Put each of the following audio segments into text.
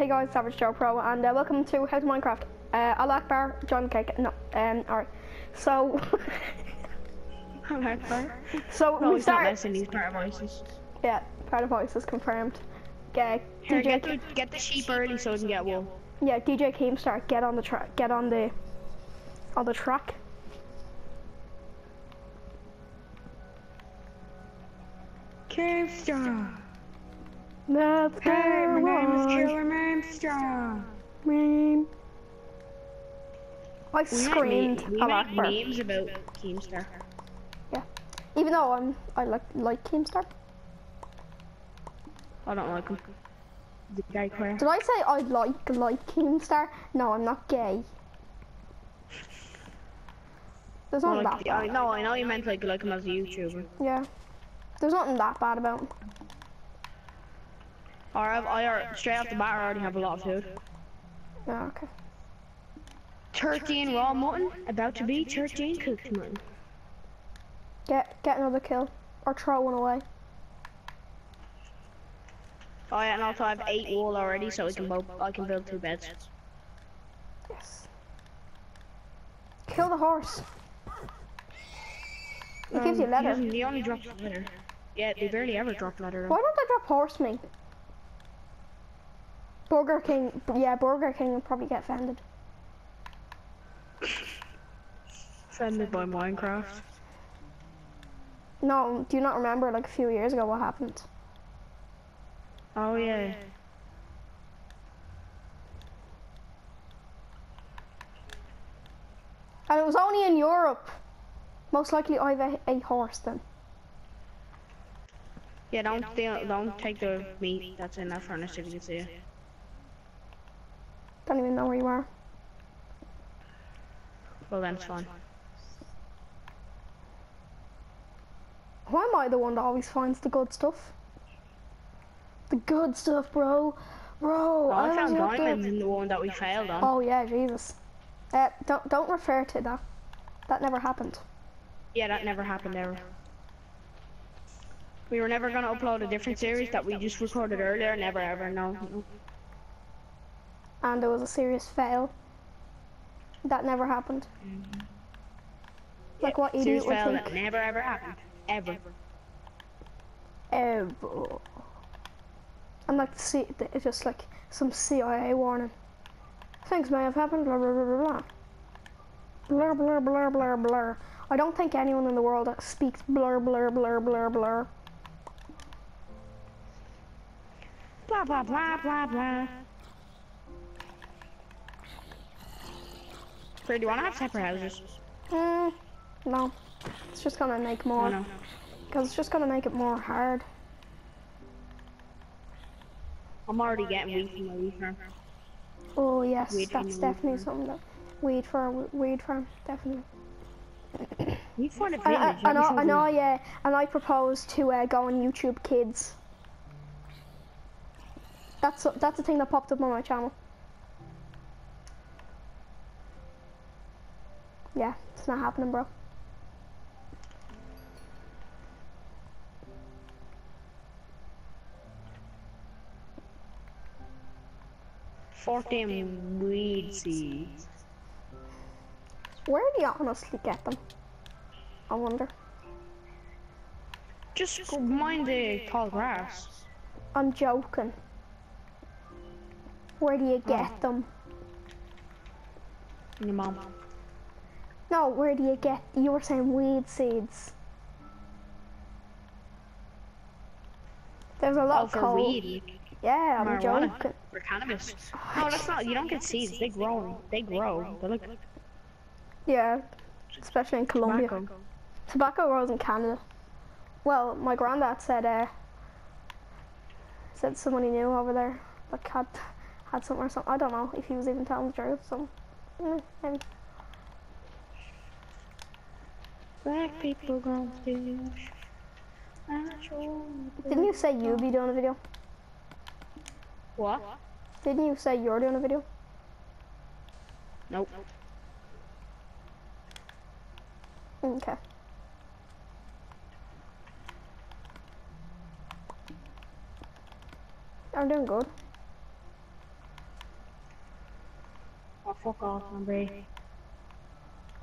Hey guys, Average Joe Pro, and uh, welcome to How to Minecraft. Uh, Al Akbar, John Cake. No, um, alright. So, so No, we start. He's part. Yeah, part of voice is confirmed. Okay, Here, get DJ. the get the sheep early so we can get wool. Yeah, DJ Keemstar, get on the track. Get on the on the track. Keemstar. Let's. Hey, my name is on. Killer Keemstar. Meme. I We make, screamed me- we Al make Akbar. memes about Keemstar. Yeah, even though I'm, I like like Keemstar. I don't like him. The guy queer. Did I say I like like Keemstar? No, I'm not gay. There's Well, nothing like, that I bad. know, I know you meant like like him as a YouTuber. Yeah. There's nothing that bad about him. Or I, I are- straight off the bat I already have a lot of food. Yeah, okay. 13 raw mutton, about to be 13 cooked mutton. Get get another kill. Or throw one away. Oh yeah, and also I have 8 wool already so we can build, I can build two beds. Yes. Kill the horse. It gives you Um, leather. He, he only drops leather. Yeah, they barely ever drop leather. Why don't they drop horse meat? Burger King, yeah, Burger King would probably get offended. Offended by Minecraft. No, do you not remember like a few years ago what happened? Oh yeah. And it was only in Europe. Most likely I have a, a horse then. Yeah, don't don't, don't take the meat that's in that furnace if you can see it. Don't even know where you are. Well then it's fine. Why am I the one that always finds the good stuff? The good stuff, bro. Bro, Oh, I was found diamonds in the one that we failed on. Oh yeah, Jesus. Uh, don't don't refer to that. That never happened. Yeah, that never happened ever. We were never gonna upload a different series that we just recorded earlier. Never ever, no. no. And it was a serious fail. That never happened. Like what idiot Series would fail think? that never ever happened. Ever. Ever. I'm like, see, it's just like some CIA warning. Things may have happened, blah, blah, blah, blah, blah. Blur, blur, blur, blur, blur. I don't think anyone in the world speaks blur, blur, blur, blur, blur. Blah blah blah blah blah. Do you wanna have separate houses? Hmm, no. It's just gonna make Oh more. no. Because it's just gonna make it more hard. I'm already getting wheat from my wheat farm. Oh, yes, Weed that's definitely something that. Weed farm, weed farm, definitely. Farm a And I, village. and I, and I, I, uh, and I propose to uh, go on YouTube Kids. That's that's a thing that popped up on my channel. Yeah, it's not happening, bro. Fourteen weed seeds. Where do you honestly get them? I wonder. Just go mind the tall grass. I'm joking. Where do you get Oh. them? Your mom. No, where do you get? You were saying weed seeds. There's a lot Oh, of for coal. weed. Yeah, I'm Marijuana. joking. For cannabis. No, that's not. You don't get seeds. They grow. They grow. They're like Yeah, especially in Colombia. tobacco. Tobacco grows in Canada. Well, my granddad said uh said someone he knew over there like had had something or something. I don't know if he was even telling the truth. So mm, maybe. Black people grow fish. Natural. Didn't you say you'd be doing a video? What? Didn't you say you're doing a video? Nope. Okay. I'm doing good. Oh, fuck off, Amber.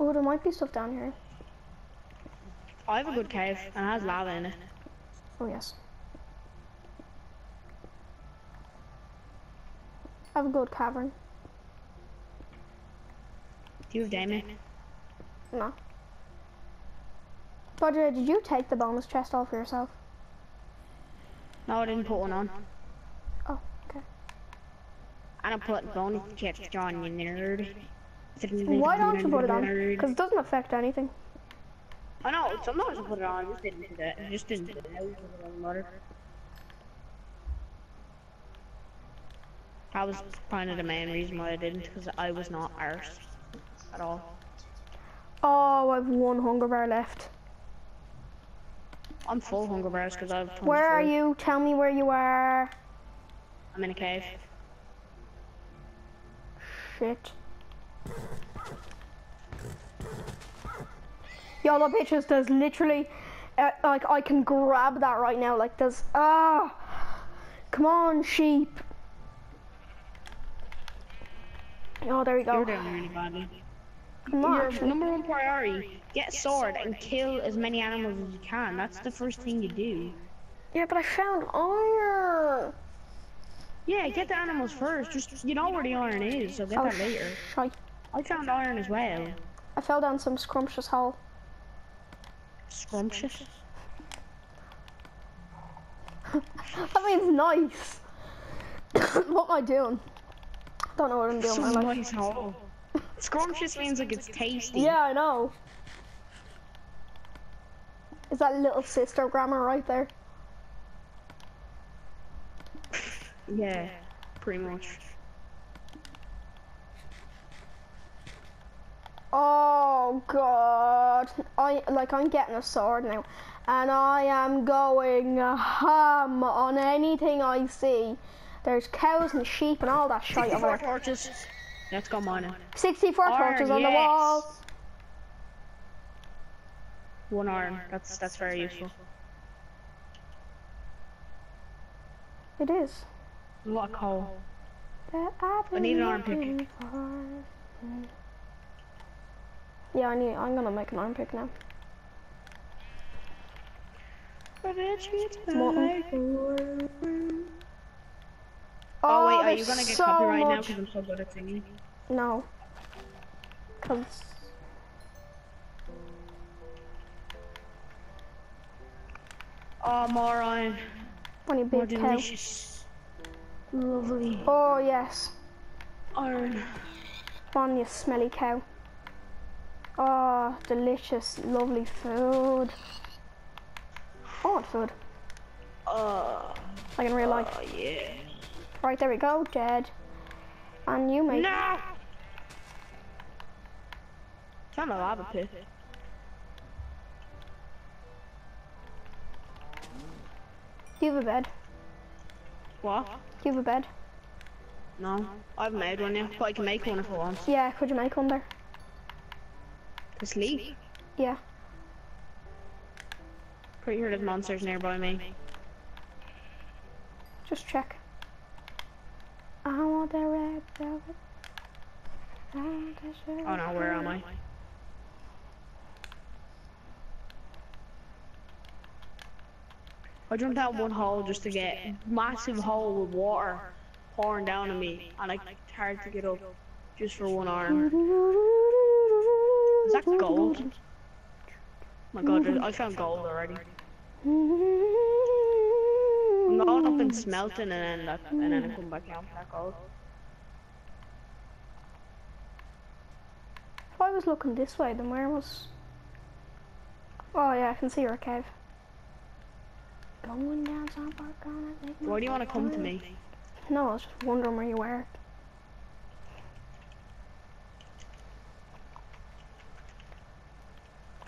Oh, there might be stuff down here. I have a good cave, and it has lava in it. Oh, yes. I have a good cavern. Do you have Damien? No. Roger, did you take the bonus chest off yourself? No, I didn't put one on. Oh, okay. I don't put bonus chest on, you nerd. Why don't you put it on? Because it doesn't affect anything. I know, sometimes I put it on, I just didn't do that. I just didn't do that. It doesn't matter. That was kind of the main reason why I didn't, because I was not arsed at all. Oh, I've one hunger bar left. I'm full hunger bars because I've. tons Where are full. you? Tell me where you are. I'm in a cave. Shit. Yo, the bitches, there's literally, uh, like, I can grab that right now. Like, there's, ah. Come on, sheep. Oh, there we go. You're doing really badly. I'm not Your number one priority: get a sword and kill as many animals as you can. That's the first thing you do. Yeah, but I found iron. Yeah, get the animals first. Just you know where the iron is, so get Oh, that later. shite. I found iron as well. I fell down some scrumptious hole. Scrumptious. That means nice. what am I doing? Don't know what I'm doing. With my life. nice hole. Scrumptious means like it's tasty. Yeah, I know. Is that little sister grammar right there? Yeah, pretty much. Oh god. I like I'm getting a sword now. And I am going ham on anything I see. There's cows and sheep and all that shit over 64 there. torches. Let's go mining. 64 Iron, torches on the yes. wall. One iron. That's that's very useful. It is. A lot of coal. I need an iron pick. Yeah, I need. I'm gonna make an iron pick now. Oh wait, oh, are you gonna get so copyright now because I'm so good at singing? No. Cause Oh, more iron. when you More big cow. delicious. Lovely. Oh yes. Iron. On, you smelly cow. Oh, delicious, lovely food. I want food, Uh, like in real life. oh yeah. Right, there we go, dead. And you make. No! Found a lava pit. Do you have a bed? What? Do you have a bed? No. I've made one yet, but I can make one if I want. Yeah, could you make one there? To sleep. Yeah. Pretty sure there's monsters nearby me. Just check. I want that red velvet. I want that shirt. Oh no, where am I? I jumped out one hole just to get massive hole with water pouring down on me, and like it's hard to get up just for one arm. Is that gold? Oh, oh my god, I found gold already. I'm going up and smelting, and then and then I come back down for that gold. If I was looking this way, then where was? Oh yeah, I can see your cave. Going down some park gonna take Why do you want to come to me? No, I was just wondering where you were.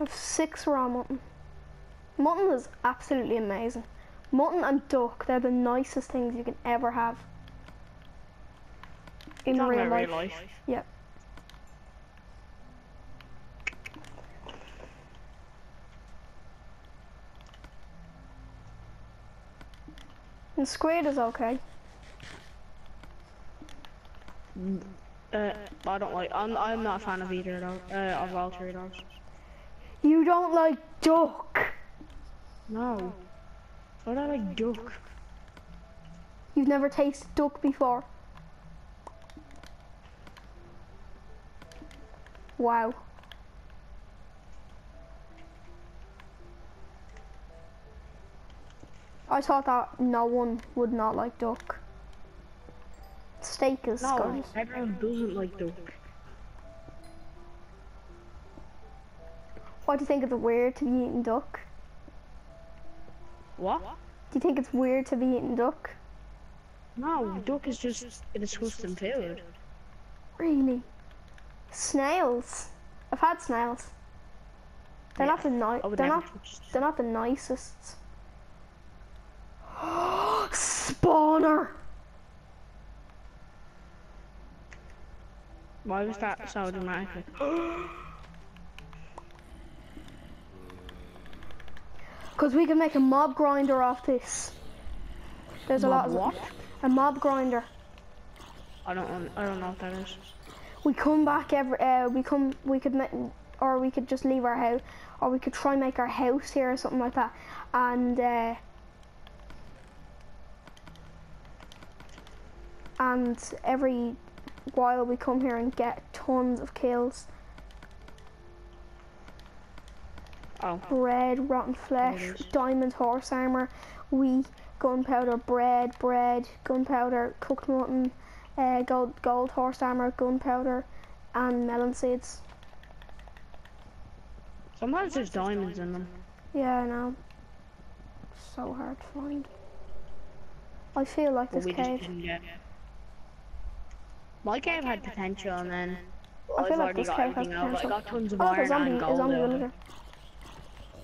I have six raw mutton. Mutton is absolutely amazing. Mutton and duck, they're the nicest things you can ever have. In real life. real life. Yep. And squid is okay. Uh, I don't like. I'm. I'm not a fan of either dog. Uh, of all three dogs. You don't like duck. No. I like duck? You've never tasted duck before. Wow. I thought that no one would not like duck. Steak is No, good. everyone doesn't like duck. Why do you think it's weird to be eating duck? What? Do you think it's weird to be eating duck? No, duck is just a disgusting food. Really? Snails. I've had snails. They're not the ni- they're not they're not the nicest. Spawner. Why was that so dramatic? Cause we can make a mob grinder off this. There's a lot of what? a mob grinder. I don't. I don't know what that is. We come back every. Uh, we come. We could make, or we could just leave our house, or we could try and make our house here or something like that, and. Uh, and every while we come here and get tons of kills. Oh, bread, rotten flesh, is. diamond horse armor, wheat, gunpowder, bread, bread, gunpowder, cooked mutton, uh, gold, gold horse armor, gunpowder, and melon seeds. sometimes there's diamonds in them. Yeah, I know. So hard to find. I feel like But this cave. My cave had potential, and then I I've feel like this cave has everything out. I potential. got tons of I like a iron zombie, and a zombie villager.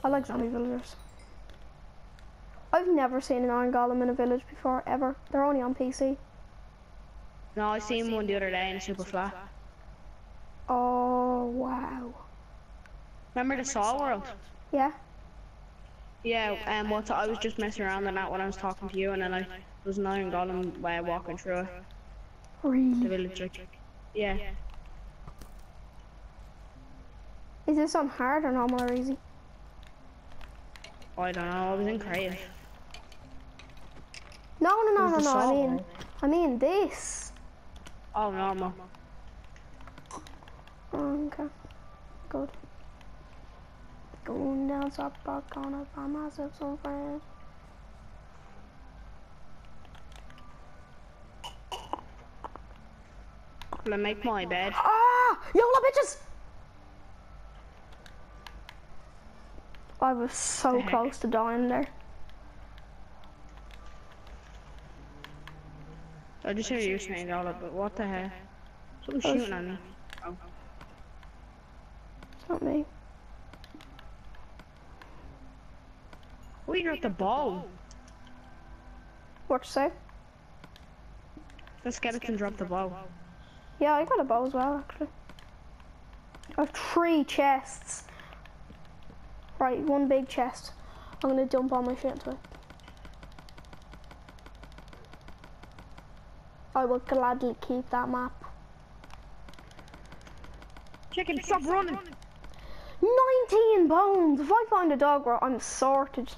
I like zombie villagers. I've never seen an iron golem in a village before, ever. They're only on PC. No, I seen one the other day in Super Flat. Oh, wow. Remember the Saw World? Yeah? Yeah, um, what I was just messing around in that when I was talking to you, and then I there was an iron golem uh, walking through it, the village. Yeah, Is this on hard or normal or easy? I don't know. I was in creative. No, no, no, no, no. I mean. I mean this. Oh, normal. Oh, okay. Good. Going down top, but gonna find myself some friends. I make my bed? Ah! YOLO bitches! I was so close to dying there. I just heard you saying all that, but what the hell? Someone's Oh, shooting at me. Oh. It's not me. Oh, you got the ball. What you say? The skeleton dropped the ball. Yeah, I got a bow as well, actually. I have three chests. Right, one big chest. I'm gonna dump all my shit into it. I will gladly keep that map. Chicken, stop running! 19 bones! If I find a dog, well, I'm sorted.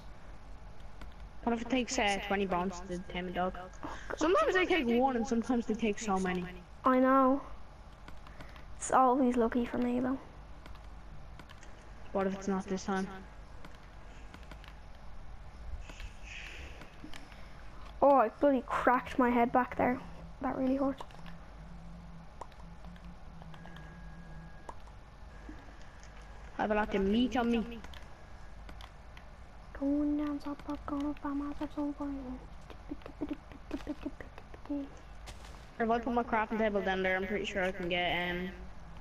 What if it takes uh, 20 bones to tame a dog? Sometimes they take one and sometimes they take so many. I know. It's always lucky for me, though. What if it's not this time? Oh, I bloody cracked my head back there. That really hurt. I have a lot of meat on me. Going down, top, up, gonna find myself some friends. If I put my crafting table down there, I'm pretty sure I can get um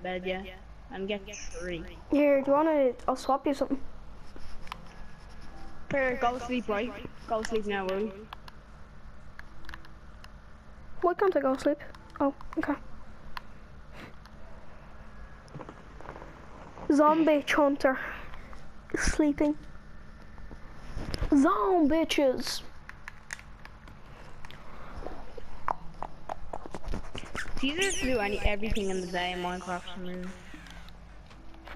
bed, yeah. And get three. Here, do you wanna? I'll swap you something. Here, go to sleep, right? Go sleep now, will you? Why can't I go sleep? Oh, okay. Zombie hunter sleeping. Zombie bitches. It's easier to do any everything in the day in Minecraft reason.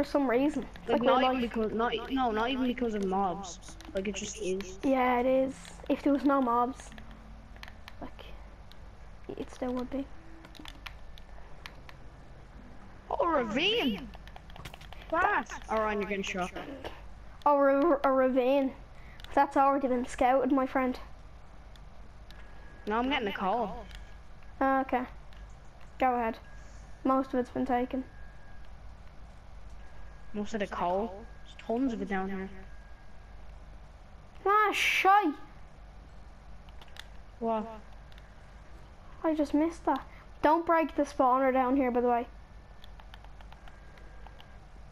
For some reason. Like, we're not even because not no, not even because of mobs. Like it just is. Yeah, it is. If there was no mobs, like, it still would be. Oh, a ravine. Fast. Alright, you're getting shot. Oh, a, a ravine. That's already been scouted, my friend. No, I'm getting a call. Ah, okay. Go ahead. Most of it's been taken. Most of the coal. There's tons of it down here. Ah, shy. What? I just missed that. Don't break the spawner down here, by the way.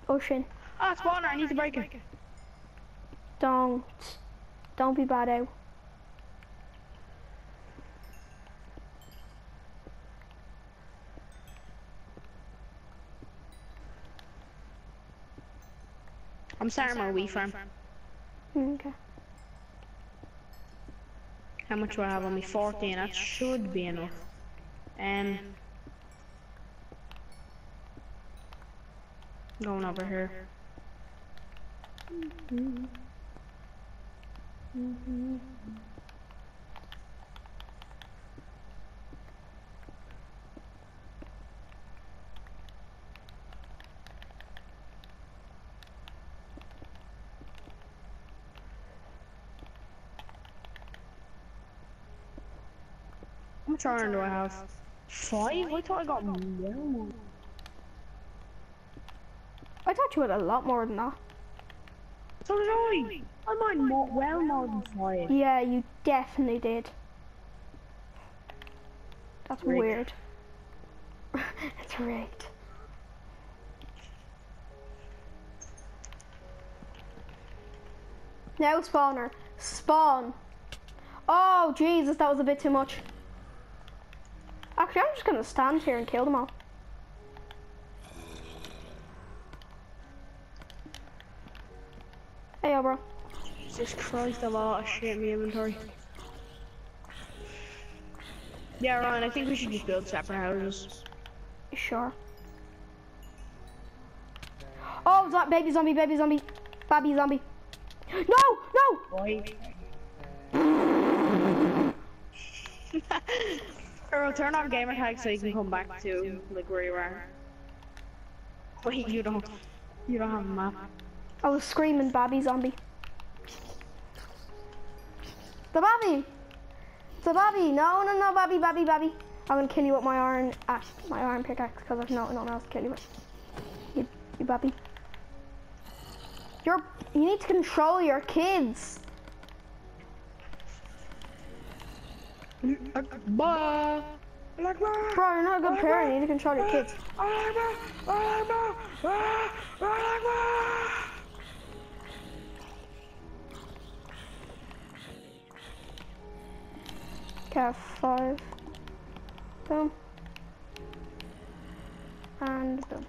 Ocean. Ah, spawner, I need to break it. Don't. Don't be bad out. I'm starting my wee farm. Mm, Okay. How much do I have on me? 14. That should be enough. Um, going over here. How much iron do I have? Five? I thought I got more. I thought you had a lot more than that. So did I. I might more, well more than five. Yeah, you definitely did. That's Rigged. weird. it's rigged. Now spawner. Spawn. Oh, Jesus, that was a bit too much. Actually, I'm just gonna stand here and kill them all. Hey, yo, bro. Jesus Christ, a lot of shit in the inventory. Yeah, Ryan, I think we should just build separate houses. Sure? Oh, zo- baby zombie, baby zombie, baby zombie. No, no! Why? Earl, turn on gamer tag so you can come back to like where you are. Wait, you don't. You don't have a map. I was screaming, baby zombie. The baby! The baby! No, no, no, baby, baby, baby. I'm gonna kill you with my iron, ah, my iron pickaxe because there's no, one else to kill you with. You, you. You're, you need to control your kids. Bah. Bro, you're not a good parent. You need to control your kids. Okay, five. Boom. And boom.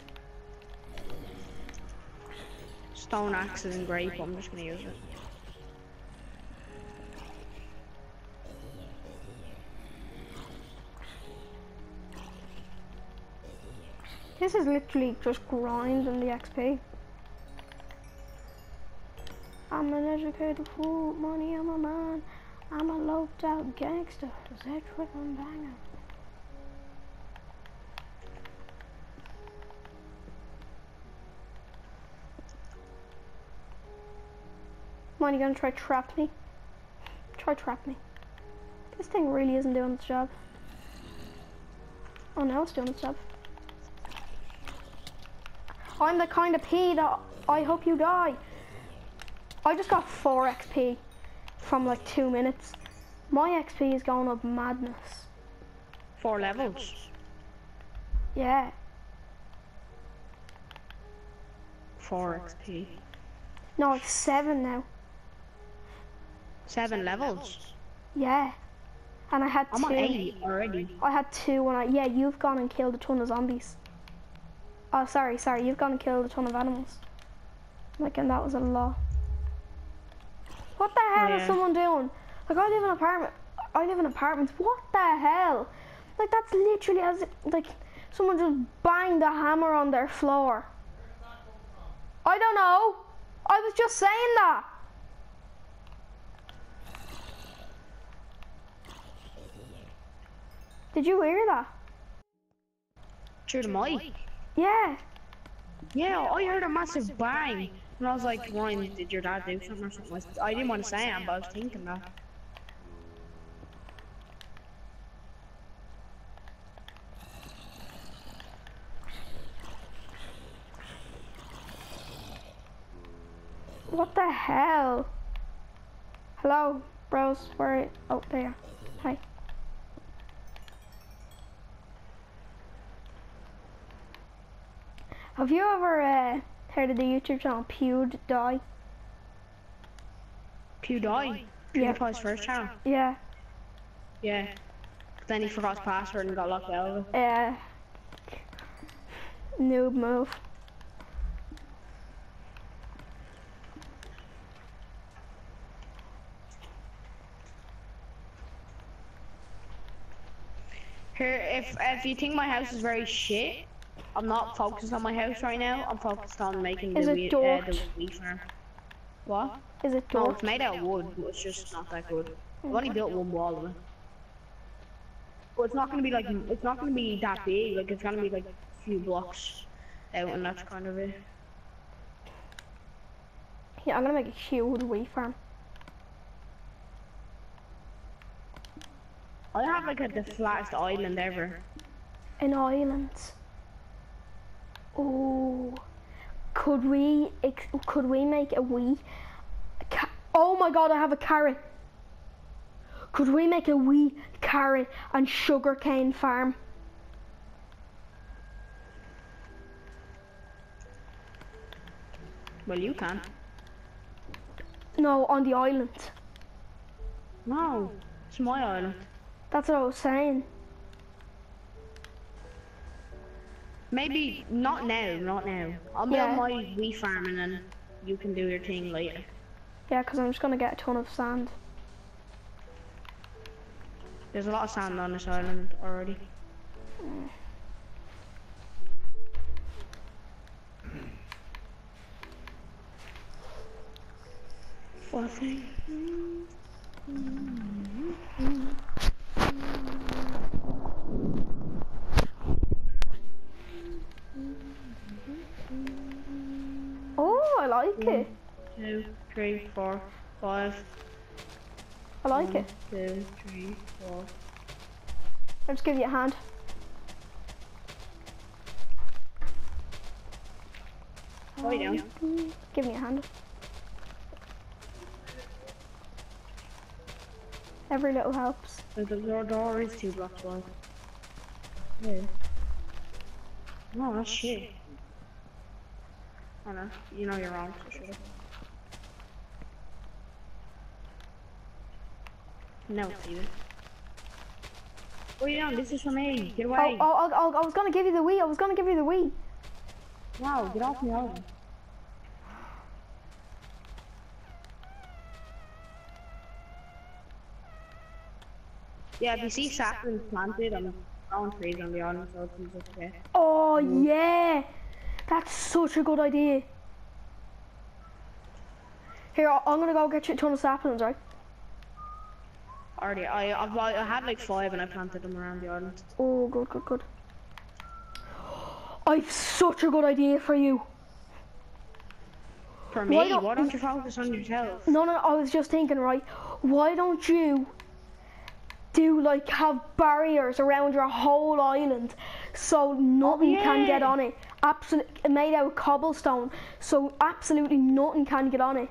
Stone axe isn't great, but I'm just gonna use it. Is literally just grinding the XP. I'm an educated fool, money on my mind. I'm a loped out gangster, tripping banger. Come on, you gonna try trap me? Try trap me. This thing really isn't doing its job. Oh, no, it's doing its job. I'm the kind of P that I hope you die. I just got 4 XP from like 2 minutes. My XP is going up madness. Four levels. Yeah. Four XP. No, it's 7 now. Seven levels. Yeah. And I had I'm on 2. eight already. I had 2 when I... Yeah, you've gone and killed a ton of zombies. Oh, sorry, sorry. You've gone and killed a ton of animals. Like, and that was a lot. What the hell is Yeah. someone doing? Like, I live in an apartment. I live in apartments. What the hell? Like that's literally as like someone just banged a hammer on their floor. I don't know. I was just saying that. Did you hear that? Through the mic. Yeah. Yeah, I heard a massive bang. And I was like, Ryan, did your dad do something or something? I didn't want to say it, but I was thinking that. What the hell? Hello, bros. Where? Are you? Oh, there. Hi. Have you ever uh, heard of the YouTube channel PewDie? PewDie. Yeah. PewDiePie's first channel. Yeah. Yeah. But then he forgot his password and got locked out of it. Uh, noob move. Here, if if you think my house is very shit, I'm not focused on my house right now. I'm focused on making Is the it uh, the dorked? wheat farm. What? Is it No, dork? it's made out of wood, but it's just not that good. I've only built one wall of it. But it's not gonna be like it's not gonna be that big. Like it's gonna be like a few blocks out, and that's kind of it. Yeah, I'm gonna make a huge wheat farm. I have like a, the flattest island ever. An island. Oh, could we? Ex- could we make a wee? Oh my god! I have a carrot. Could we make a wee carrot and sugarcane farm? Well, you can. No, on the island. No, it's my island. That's what I was saying. Maybe not now, not now. I'll build Yeah. my wheat farm and then you can do your thing later. Yeah, because I'm just gonna get a ton of sand. There's a lot of sand on this island already. What thing? Oh, I like it. Two, three, four, five. I like it. Two, three, four. I'll just give you a hand. Oh, you um, down? Give me a hand. Every little helps. The door, door is two blocks wide. Yeah. No, that's shit. I know. You know you're wrong. for sure. No, Steven. What are you doing? This is for me. Get Oh, away. oh, oh, oh, I was gonna give you the wee. I was gonna give you the wee. No, get off me over. Yeah, if you see saplings planted, I'm throwing trees on the island, so it's just okay. Oh yeah, that's such a good idea. Here, I'm gonna go get you a ton of saplings, right? Already, I, I've, I had like five and I planted them around the island. Oh, good, good, good. I've such a good idea for you. For me, Why don't- why don't you focus on yourself? No, no, I was just thinking, right? Why don't you do like have barriers around your whole island so oh, nothing can get on it? Absolutely made out of cobblestone, so absolutely nothing can get on it.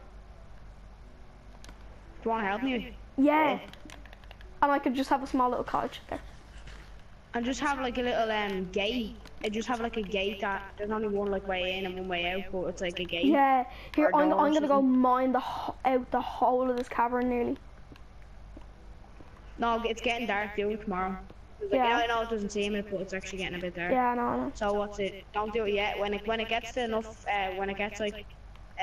Do you want to help me? Yeah. And I could just have a small little cottage there. And just have like a little um gate. And just have like a gate that there's only one like way in and one way out, but it's like a gate. Yeah. Here, I'm, I'm gonna go mine the ho- out the whole of this cavern nearly. No, it's getting dark. Do it tomorrow. Like, yeah. It doesn't seem it, but it's actually getting a bit there. Yeah, I know, I know. So what's it? Don't do it yet. When it when it gets to enough, uh, when it gets like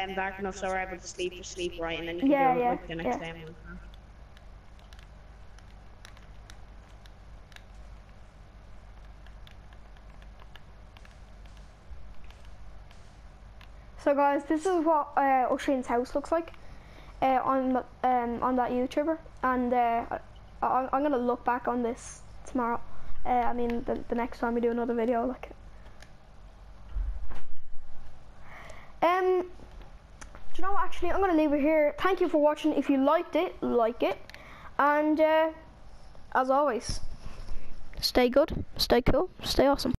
um, dark enough so we're able to sleep, just sleep right, and then you can yeah, do it yeah, like, the next yeah. day. So guys, this is what uh, Usheen's house looks like uh, on um, on that YouTuber, and uh, I, I'm gonna look back on this tomorrow. Uh, I mean, the, the next time we do another video, like. Um, do you know what? Actually, I'm gonna leave it here. Thank you for watching. If you liked it, like it, and uh, as always, stay good, stay cool, stay awesome.